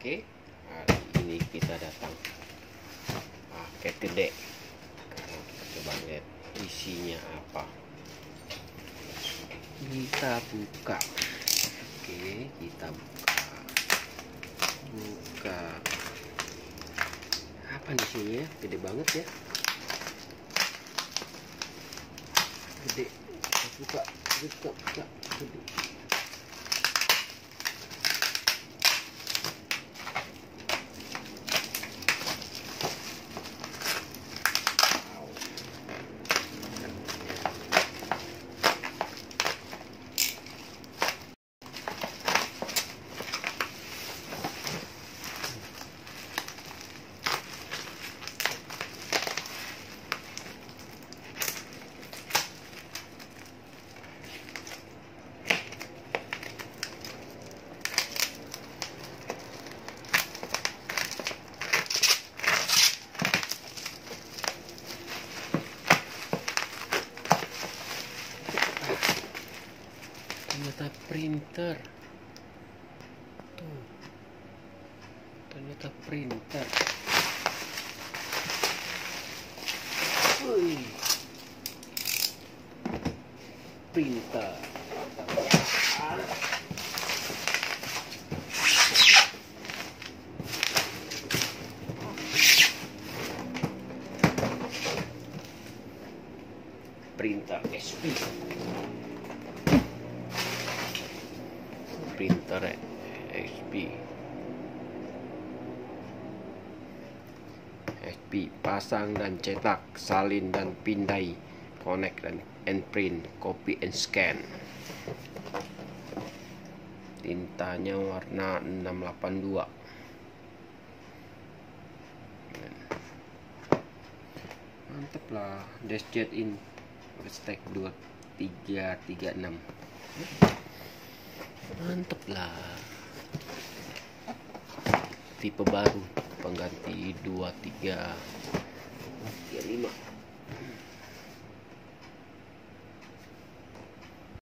Oke, hari ini kita datang paket gede. Sekarang kita coba lihat isinya apa. Kita buka. Oke, kita buka. Buka. Apa nih isinya? Gede banget ya. Gede. Buka, buka, buka. Ternyata printer. Tuh. Ternyata printer. Printer. Printer SP printer HP HP pasang dan cetak salin dan pindai connect dan and print copy and scan. Tintanya warna 682 mantep lah dashjet in stack 2336 mantep lah. Tipe baru. Pengganti 23 35